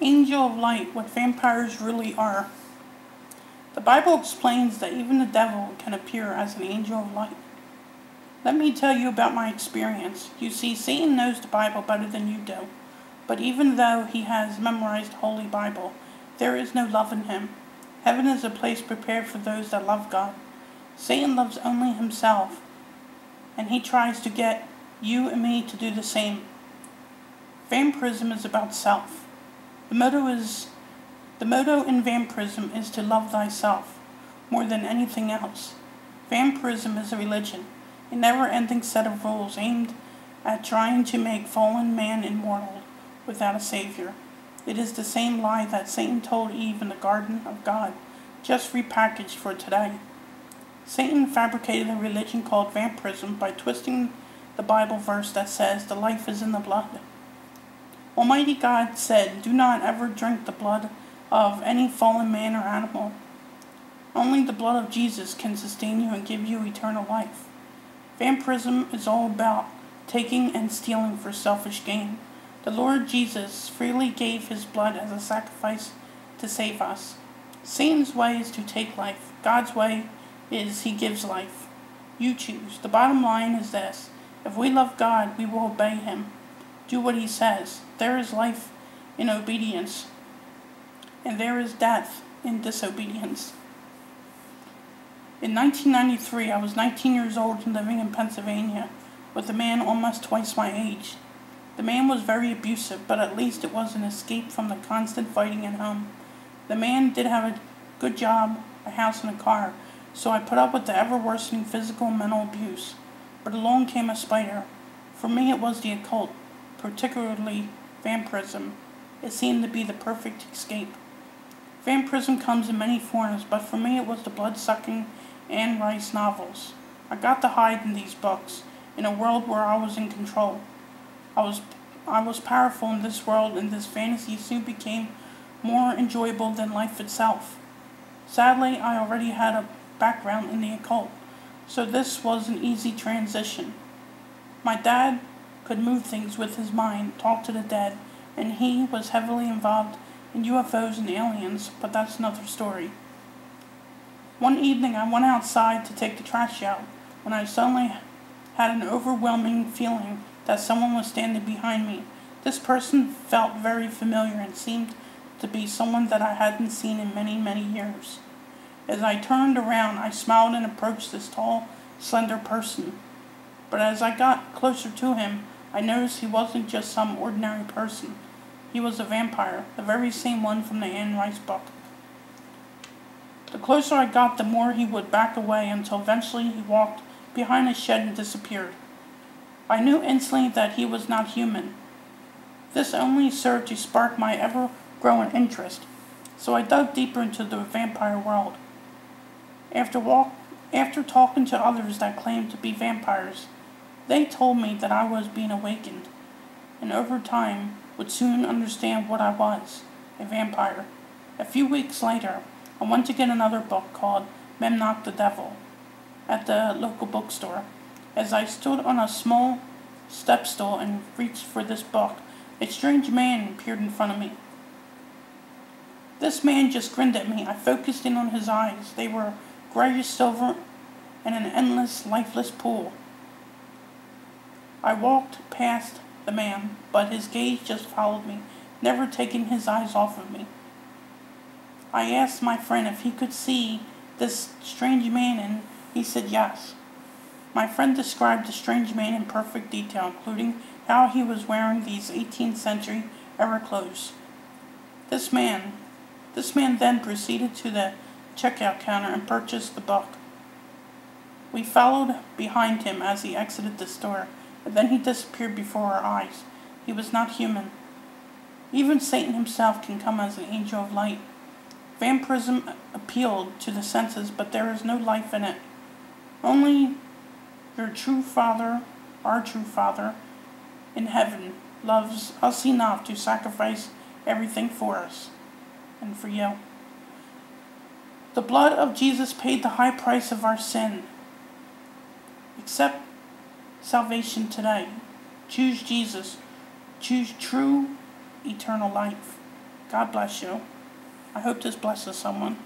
Angel of light, what vampires really are. The Bible explains that even the devil can appear as an angel of light. Let me tell you about my experience. You see, Satan knows the Bible better than you do. But even though he has memorized the Holy Bible, there is no love in him. Heaven is a place prepared for those that love God. Satan loves only himself, and he tries to get you and me to do the same. Vampirism is about self. The motto is the motto in vampirism is to love thyself more than anything else. Vampirism is a religion, a never-ending set of rules aimed at trying to make fallen man immortal without a savior. It is the same lie that Satan told Eve in the Garden of God, just repackaged for today. Satan fabricated a religion called vampirism by twisting the Bible verse that says the life is in the blood. Almighty God said, Do not ever drink the blood of any fallen man or animal. Only the blood of Jesus can sustain you and give you eternal life. Vampirism is all about taking and stealing for selfish gain. The Lord Jesus freely gave his blood as a sacrifice to save us. Satan's way is to take life. God's way is he gives life. You choose. The bottom line is this. If we love God, we will obey him. Do what he says. There is life in obedience, and there is death in disobedience. In 1993, I was 19 years old and living in Pennsylvania with a man almost twice my age. The man was very abusive, but at least it was an escape from the constant fighting at home. The man did have a good job, a house, and a car, so I put up with the ever worsening physical and mental abuse. But along came a spider. For me, it was the occult, particularly vampirism. It seemed to be the perfect escape. Vampirism comes in many forms, but for me, it was the blood sucking Anne Rice novels. I got to hide in these books, in a world where I was in control. I was I was powerful in this world, and this fantasy soon became more enjoyable than life itself. Sadly, I already had a background in the occult, so this was an easy transition. My dad could move things with his mind, talk to the dead, and he was heavily involved in UFOs and aliens, but that's another story. One evening I went outside to take the trash out when I suddenly had an overwhelming feeling that someone was standing behind me. This person felt very familiar and seemed to be someone that I hadn't seen in many, many years. As I turned around, I smiled and approached this tall, slender person. But as I got closer to him, I noticed he wasn't just some ordinary person. He was a vampire, the very same one from the Anne Rice book. The closer I got, the more he would back away until eventually he walked behind a shed and disappeared. I knew instantly that he was not human. This only served to spark my ever growing interest, so I dug deeper into the vampire world. After walk after talking to others that claimed to be vampires, they told me that I was being awakened, and over time would soon understand what I was, a vampire. A few weeks later, I went to get another book called Memnoch the Devil at the local bookstore. As I stood on a small step stool and reached for this book, a strange man appeared in front of me. This man just grinned at me. I focused in on his eyes. They were grayish silver and an endless, lifeless pool. I walked past the man, but his gaze just followed me, never taking his eyes off of me. I asked my friend if he could see this strange man, and he said yes. My friend described the strange man in perfect detail, including how he was wearing these 18th century era clothes. This man, this man then proceeded to the checkout counter and purchased the book. We followed behind him as he exited the store, and then he disappeared before our eyes. He was not human. Even Satan himself can come as an angel of light. Vampirism appealed to the senses, but there is no life in it. Only your true Father, our true Father, in heaven, loves us enough to sacrifice everything for us and for you. The blood of Jesus paid the high price of our sin. Accept salvation today. Choose Jesus. Choose true eternal life. God bless you. I hope this blesses someone.